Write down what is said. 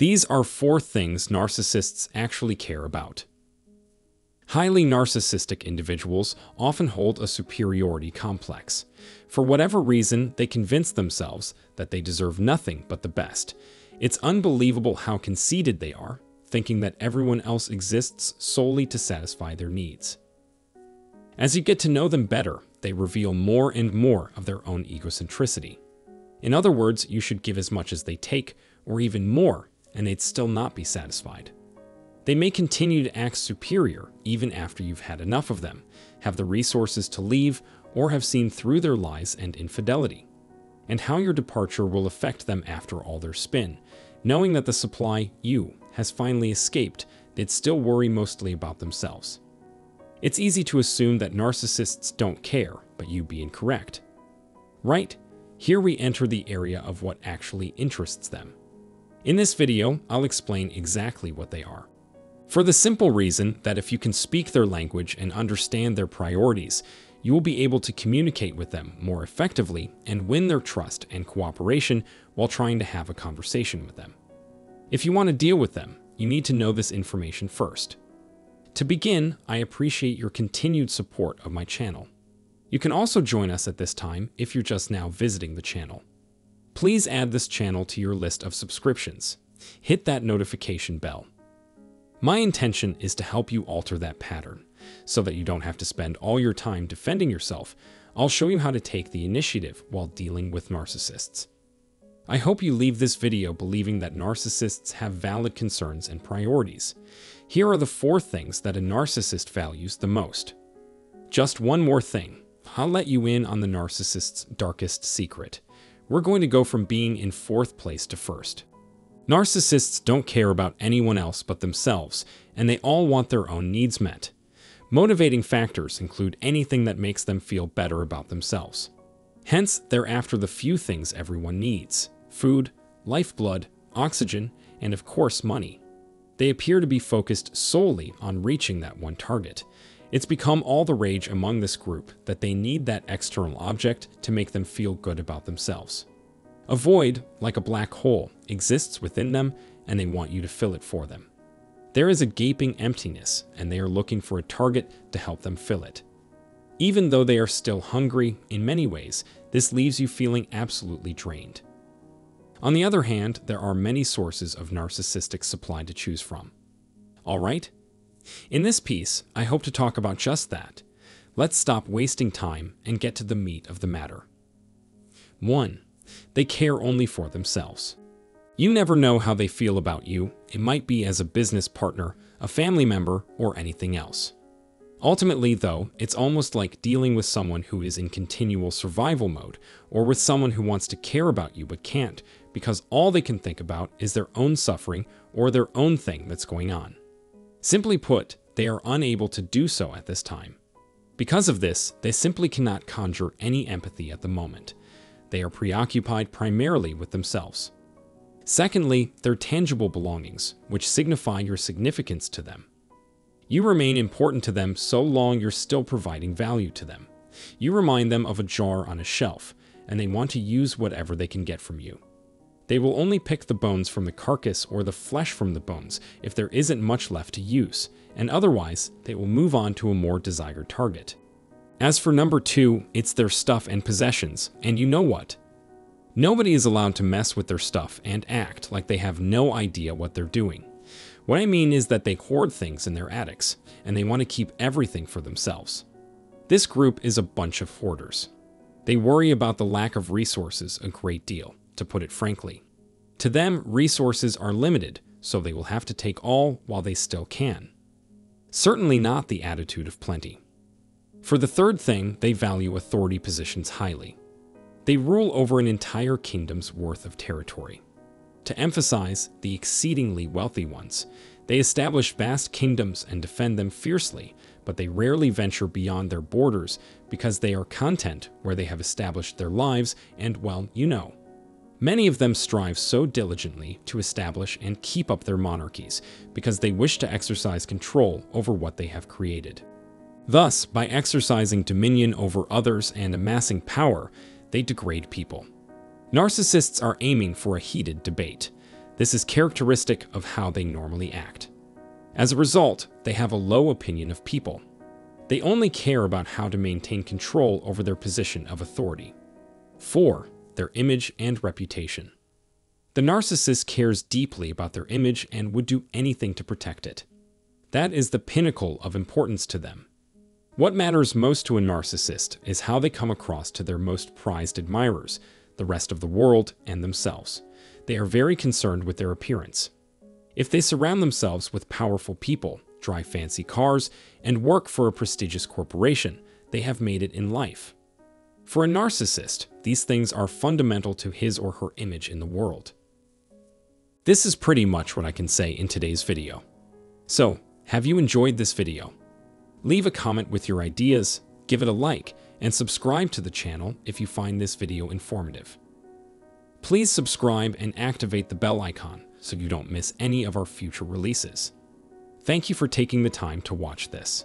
These are four things narcissists actually care about. Highly narcissistic individuals often hold a superiority complex. For whatever reason, they convince themselves that they deserve nothing but the best. It's unbelievable how conceited they are, thinking that everyone else exists solely to satisfy their needs. As you get to know them better, they reveal more and more of their own egocentricity. In other words, you should give as much as they take, or even more, and they'd still not be satisfied. They may continue to act superior even after you've had enough of them, have the resources to leave, or have seen through their lies and infidelity. And how your departure will affect them after all their spin. Knowing that the supply, you, has finally escaped, they'd still worry mostly about themselves. It's easy to assume that narcissists don't care, but you'd be incorrect. Right? Here we enter the area of what actually interests them. In this video, I'll explain exactly what they are. For the simple reason that if you can speak their language and understand their priorities, you will be able to communicate with them more effectively and win their trust and cooperation while trying to have a conversation with them. If you want to deal with them, you need to know this information first. To begin, I appreciate your continued support of my channel. You can also join us at this time if you're just now visiting the channel. Please add this channel to your list of subscriptions. Hit that notification bell. My intention is to help you alter that pattern so that you don't have to spend all your time defending yourself. I'll show you how to take the initiative while dealing with narcissists. I hope you leave this video believing that narcissists have valid concerns and priorities. Here are the four things that a narcissist values the most. Just one more thing. I'll let you in on the narcissist's darkest secret. We're going to go from being in fourth place to first. Narcissists don't care about anyone else but themselves, and they all want their own needs met. Motivating factors include anything that makes them feel better about themselves. Hence, they're after the few things everyone needs food, lifeblood, oxygen, and of course, money. They appear to be focused solely on reaching that one target. It's become all the rage among this group that they need that external object to make them feel good about themselves. A void, like a black hole, exists within them and they want you to fill it for them. There is a gaping emptiness and they are looking for a target to help them fill it. Even though they are still hungry, in many ways, this leaves you feeling absolutely drained. On the other hand, there are many sources of narcissistic supply to choose from. Alright? In this piece, I hope to talk about just that. Let's stop wasting time and get to the meat of the matter. 1. They care only for themselves. You never know how they feel about you. It might be as a business partner, a family member, or anything else. Ultimately, though, it's almost like dealing with someone who is in continual survival mode, or with someone who wants to care about you but can't because all they can think about is their own suffering or their own thing that's going on. Simply put, they are unable to do so at this time. Because of this, they simply cannot conjure any empathy at the moment. They are preoccupied primarily with themselves. Secondly, their tangible belongings, which signify your significance to them. You remain important to them so long you're still providing value to them. You remind them of a jar on a shelf, and they want to use whatever they can get from you. They will only pick the bones from the carcass or the flesh from the bones if there isn't much left to use, and otherwise, they will move on to a more desired target. As for number two, it's their stuff and possessions, and you know what? Nobody is allowed to mess with their stuff and act like they have no idea what they're doing. What I mean is that they hoard things in their attics, and they want to keep everything for themselves. This group is a bunch of hoarders. They worry about the lack of resources a great deal to put it frankly. To them, resources are limited, so they will have to take all while they still can. Certainly not the attitude of plenty. For the third thing, they value authority positions highly. They rule over an entire kingdom's worth of territory. To emphasize the exceedingly wealthy ones, they establish vast kingdoms and defend them fiercely, but they rarely venture beyond their borders because they are content where they have established their lives and, well, you know, Many of them strive so diligently to establish and keep up their monarchies because they wish to exercise control over what they have created. Thus, by exercising dominion over others and amassing power, they degrade people. Narcissists are aiming for a heated debate. This is characteristic of how they normally act. As a result, they have a low opinion of people. They only care about how to maintain control over their position of authority. 4. Their image and reputation. The narcissist cares deeply about their image and would do anything to protect it. That is the pinnacle of importance to them. What matters most to a narcissist is how they come across to their most prized admirers, the rest of the world, and themselves. They are very concerned with their appearance. If they surround themselves with powerful people, drive fancy cars, and work for a prestigious corporation, they have made it in life. For a narcissist, these things are fundamental to his or her image in the world. This is pretty much what I can say in today's video. So, have you enjoyed this video? Leave a comment with your ideas, give it a like, and subscribe to the channel if you find this video informative. Please subscribe and activate the bell icon so you don't miss any of our future releases. Thank you for taking the time to watch this.